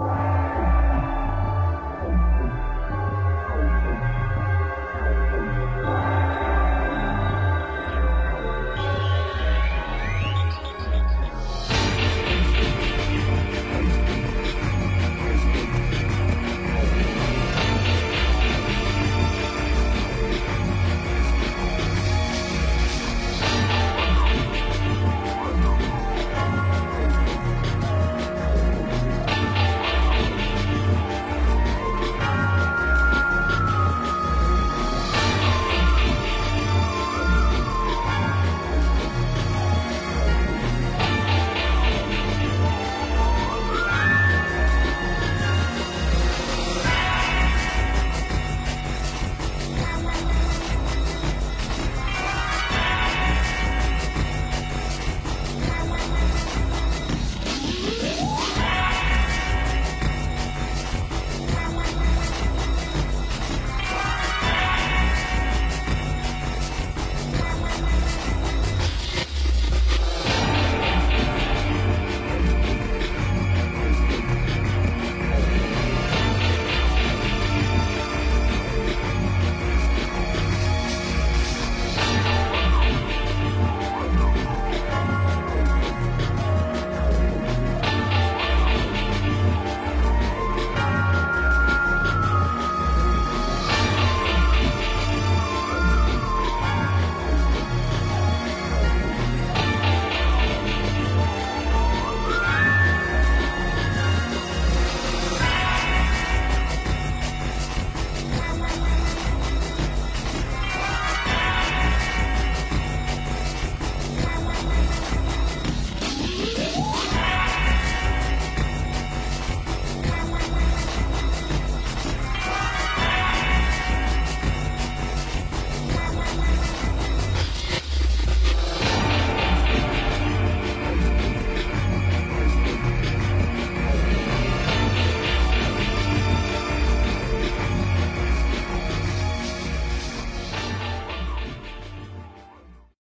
you